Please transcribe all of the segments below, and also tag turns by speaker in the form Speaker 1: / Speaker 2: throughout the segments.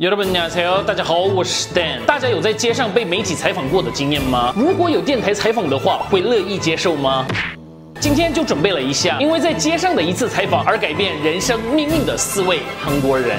Speaker 1: 여러분안녕하세요大家好，我是 Dan。大家有在街上被媒体采访过的经验吗？如果有电台采访的话，会乐意接受吗？今天就准备了一下，因为在街上的一次采访而改变人生命运的四位韩国人。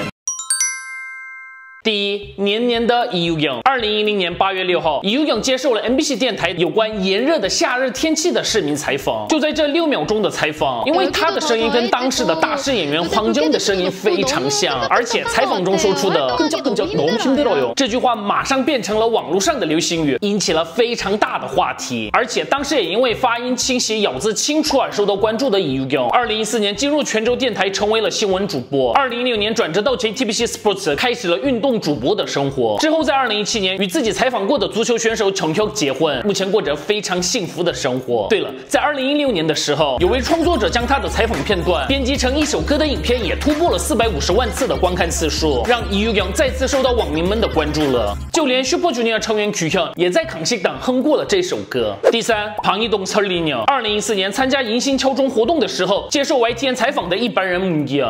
Speaker 1: 第一年年的 eugen 二零一零年八月六号 eugen 接受了 nbc 电台有关炎热的夏日天气的市民采访。就在这六秒钟的采访因为他的声音跟当时的大师演员黄峥的声音非常像而且采访中说出的更加更加浓情的内容。这句话马上变成了网络上的流行语引起了非常大的话题。而且当时也因为发音清晰咬字清楚而受到关注的 eugen 二零一四年进入泉州电台成为了新闻主播。二零一六年转职到 jtbc sports 开始了运动主播的生活之后，在二零一七年与自己采访过的足球选手程秋结婚，目前过着非常幸福的生活。对了，在二零一六年的时候，有位创作者将他的采访片段编辑成一首歌的影片，也突破了四百五十万次的观看次数，让 Yu Young 再次受到网民们的关注了。就连 Super Junior 成员 Qiu 也在康熙档哼过了这首歌。第三，庞一东陈丽鸟，二零一四年参加迎新敲钟活动的时候，接受 YTN 采访的一般人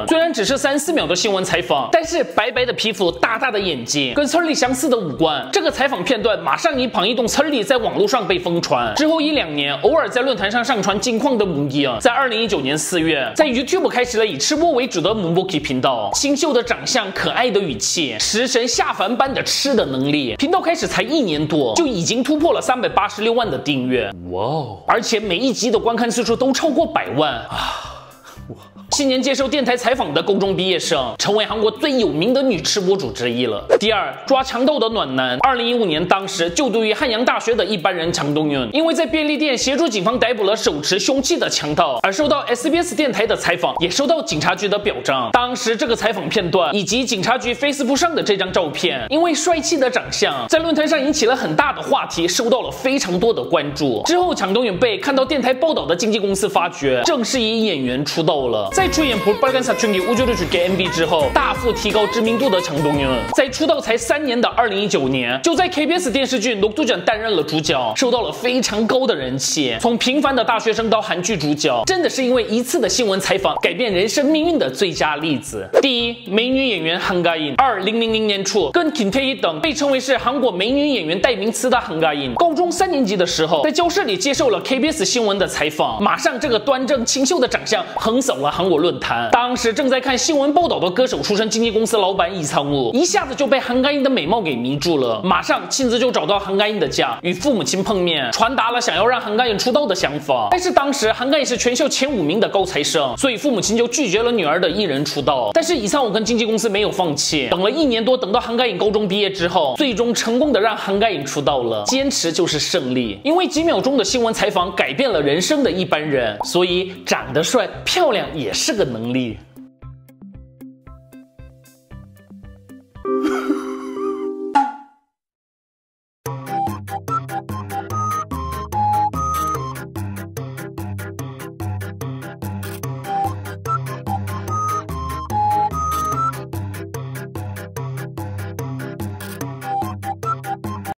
Speaker 1: 虽然只是三四秒的新闻采访，但是白白的皮肤，大大的。眼睛跟村里相似的五官，这个采访片段马上以庞一栋村里在网络上被疯传。之后一两年，偶尔在论坛上上传近况的母婴，在二零一九年四月，在 YouTube 开始了以吃播为主的母 Boki 频道。清秀的长相，可爱的语气，食神下凡般的吃的能力，频道开始才一年多，就已经突破了三百八十六万的订阅。哇哦！而且每一集的观看次数都超过百万啊！今年接受电台采访的高中毕业生，成为韩国最有名的女吃播主之一了。第二，抓强盗的暖男。二零一五年，当时就读于汉阳大学的一般人强东云，因为在便利店协助警方逮捕了手持凶器的强盗，而受到 SBS 电台的采访，也受到警察局的表彰。当时这个采访片段以及警察局 Facebook 上的这张照片，因为帅气的长相，在论坛上引起了很大的话题，受到了非常多的关注。之后，强东云被看到电台报道的经纪公司发掘，正式以演员出道了。在出演《不빨간사춘기乌九的去给 MV 之后，大幅提高知名度的强东云，在出道才三年的二零一九年，就在 KBS 电视剧《龙都卷》担任了主角，受到了非常高的人气。从平凡的大学生到韩剧主角，真的是因为一次的新闻采访改变人生命运的最佳例子。第一，美女演员韩가인。二零零零年初，跟 Kim Tae Hee 等被称为是韩国美女演员代名词的韩가인，高中三年级的时候，在教室里接受了 KBS 新闻的采访，马上这个端正清秀的长相横 扫了韩国论坛。当时正在看新闻报道的歌手出身经纪公司老板尹仓武，一下子就被韩干英的美貌给迷住了，马上亲自就找到韩干英的家，与父母亲碰面，传达了想要让韩干英出道的想法。但是当时韩干英是全校前五名的高材生，所以父母亲就拒绝了女儿的艺人出道。但是尹仓武跟经纪公司没有放弃，等了一年多，等到韩干英高中毕业之后，最终成功的让韩干英出道了。坚持就是胜利，因为几秒钟的新闻采访改变了人生的一般人，所以长得帅漂漂亮也是个能。力。